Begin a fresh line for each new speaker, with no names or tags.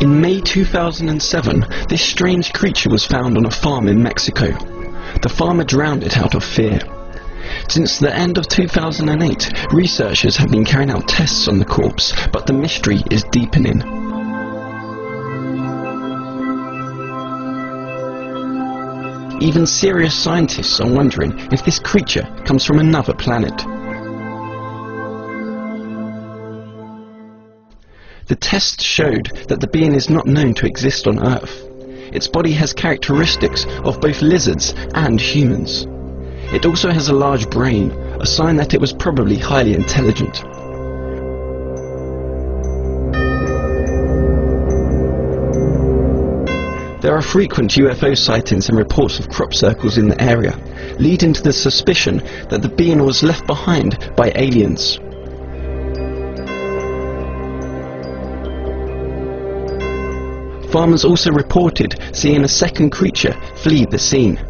In May 2007, this strange creature was found on a farm in Mexico. The farmer drowned it out of fear. Since the end of 2008, researchers have been carrying out tests on the corpse, but the mystery is deepening. Even serious scientists are wondering if this creature comes from another planet. The tests showed that the being is not known to exist on Earth. Its body has characteristics of both lizards and humans. It also has a large brain, a sign that it was probably highly intelligent. There are frequent UFO sightings and reports of crop circles in the area, leading to the suspicion that the being was left behind by aliens. Farmers also reported seeing a second creature flee the scene.